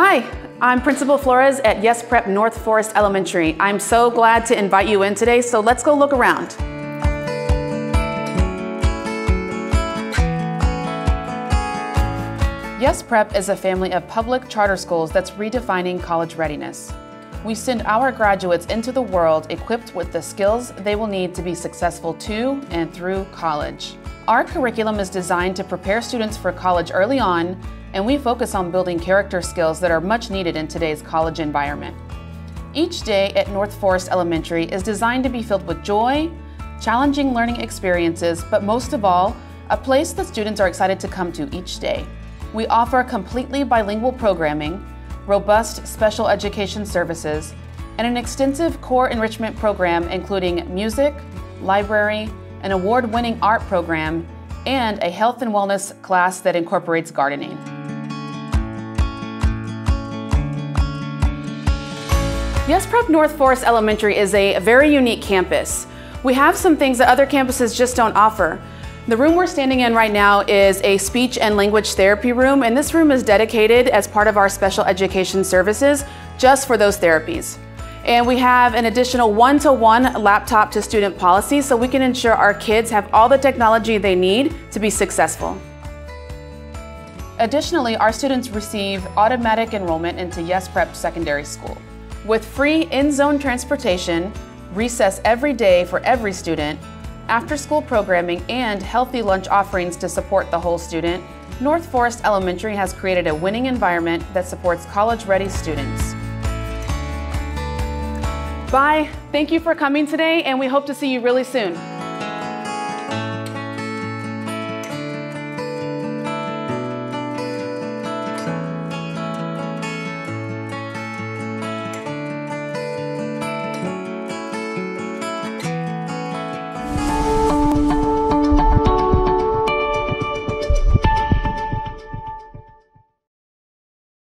Hi, I'm Principal Flores at Yes Prep North Forest Elementary. I'm so glad to invite you in today, so let's go look around. Yes Prep is a family of public charter schools that's redefining college readiness. We send our graduates into the world equipped with the skills they will need to be successful to and through college. Our curriculum is designed to prepare students for college early on, and we focus on building character skills that are much needed in today's college environment. Each day at North Forest Elementary is designed to be filled with joy, challenging learning experiences, but most of all, a place that students are excited to come to each day. We offer completely bilingual programming, robust special education services, and an extensive core enrichment program including music, library, an award-winning art program, and a health and wellness class that incorporates gardening. Yes Prep North Forest Elementary is a very unique campus. We have some things that other campuses just don't offer. The room we're standing in right now is a speech and language therapy room, and this room is dedicated as part of our special education services just for those therapies. And we have an additional one-to-one -one laptop to student policy so we can ensure our kids have all the technology they need to be successful. Additionally, our students receive automatic enrollment into Yes Prep Secondary School. With free in-zone transportation, recess every day for every student, after-school programming, and healthy lunch offerings to support the whole student, North Forest Elementary has created a winning environment that supports college-ready students. Bye. Thank you for coming today, and we hope to see you really soon.